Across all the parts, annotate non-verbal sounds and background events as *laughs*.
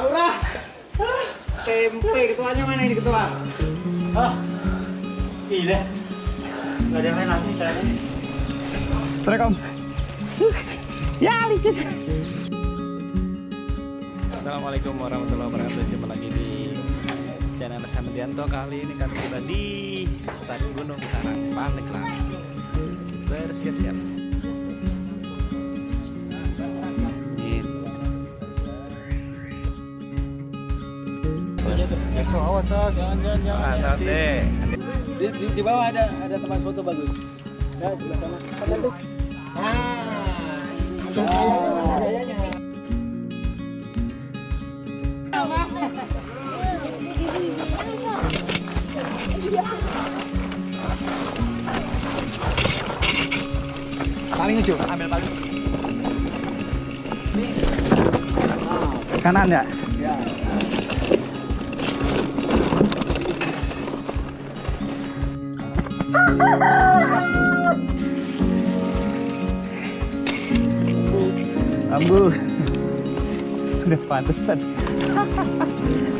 Lurah. Tempe ketuanya mana ini ketua? Ah, gila. Nggak ada yang main lagi kayaknya. Assalamualaikum. ya licin. Assalamualaikum warahmatullahi wabarakatuh Jumpa lagi di channel Samedianto Kali ini kami sudah di Start Gunung Karang Pandeglang Bersiap-siap Awas, jangan, jangan, jangan. Ah. Di, di, di bawah ada ada tempat foto bagus. Ya sebelah sana. Sana tuh. Ah. Gayanya. Paling lucu, ambil paling. Kanan ya? Ya. I'm good. that's fine, this is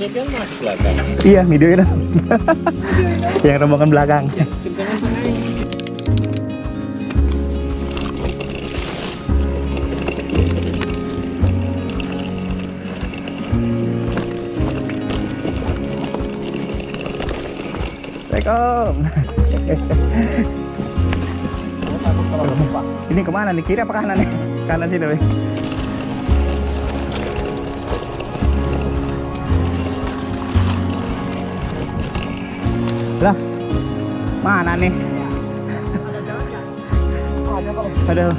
Om Sofian masuk belakang. Iya. *laughs* Yang rombongan belakang. Assalamualaikum. *laughs* Ini ke mana nih? Kiri apa kanan nih? Kanan sini, Wei. Lah, mana nih? Aduh.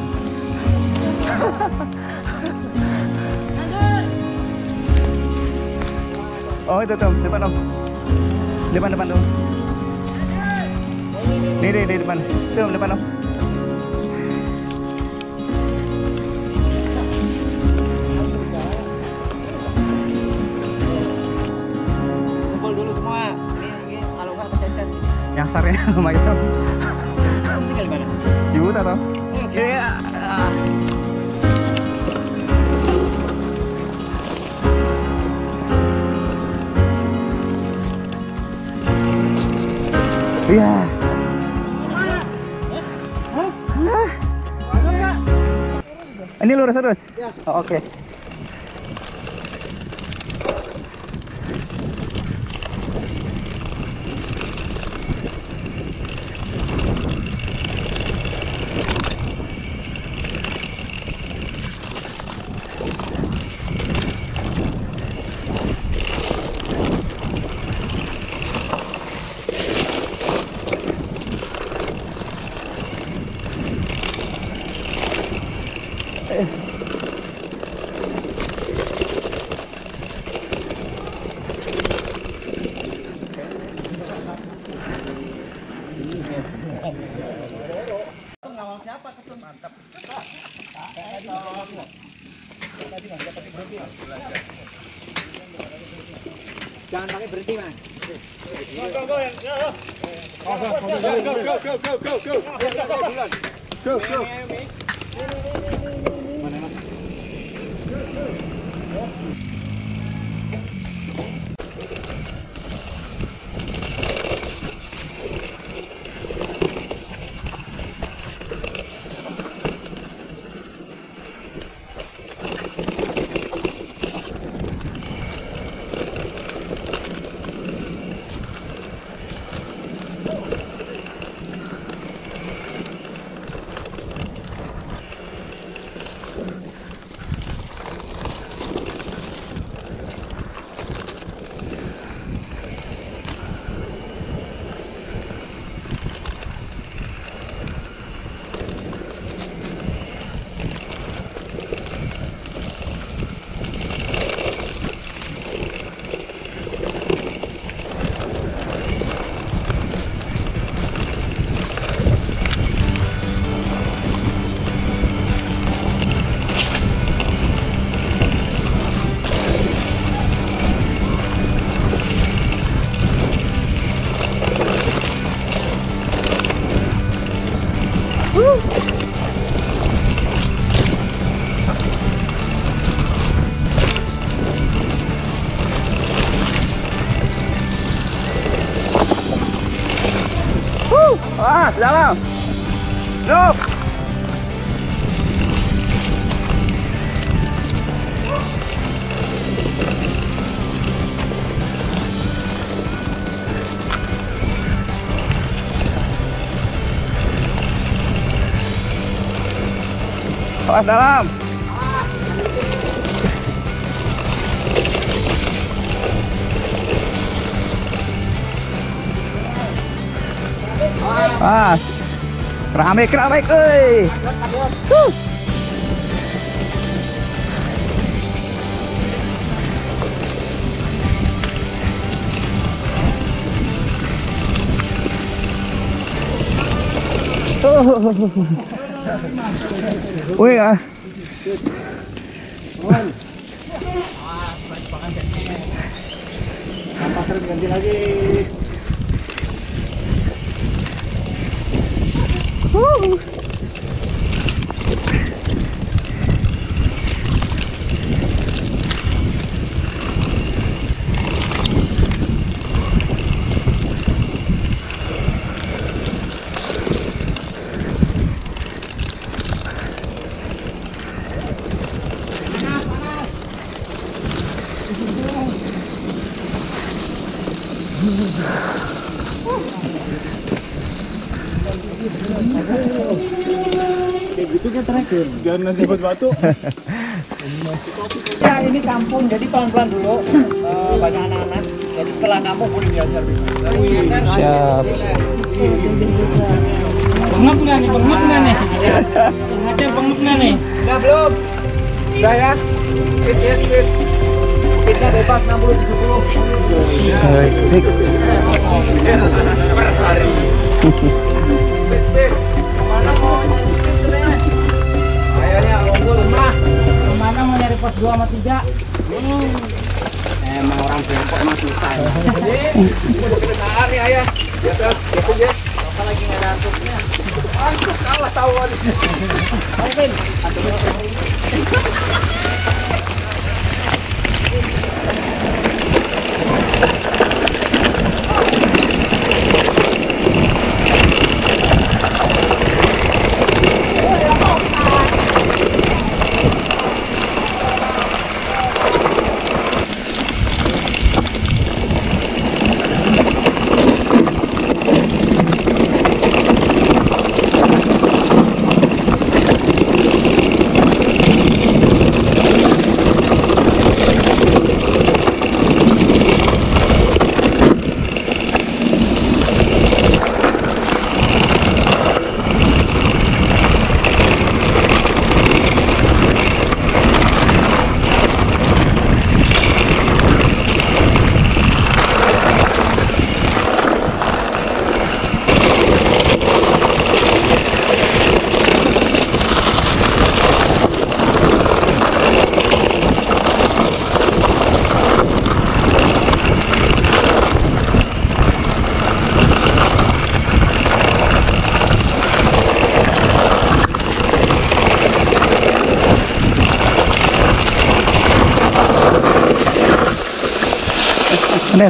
Oh itu tuh, depan om. Depan depan tuh. Nih nih depan. Tuh depan om. Nyasarnya *laughs* sama itu. Tinggal di mana? Toh. Oke. Iya. Iya. Ini lurus terus? Oh, Oke. apa ketum mantap. Tadi mantap berhenti mas. Jangan pakai berhenti mas. Go go go go go go go go go go go go go Awas dalam. Ah, keramik keramik, euy. Huh. Oh. Wih, ah. Ganti. Kayak gitu kan terakhir. Jangan nanti buat batu. Ya ini kampung, jadi pelan-pelan dulu. Banyak anak-anak. Jadi setelah kampung boleh diajar. Siap. Bengap nggak nih? Bengap nggak nih? Ada bengap nggak nih? Belum? Udah ya? Fitnya bebas 60 70. Asik. Fit, fit. Mana mau nyari. Ke mana mau nyari pos 2 sama 3? Emang orang. Jadi, udah nih ayah. Bapak lagi nggak ada kalah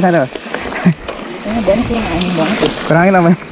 Tawon. Sana, sana. Ini banyak kurang angin banget. Kurangin apa?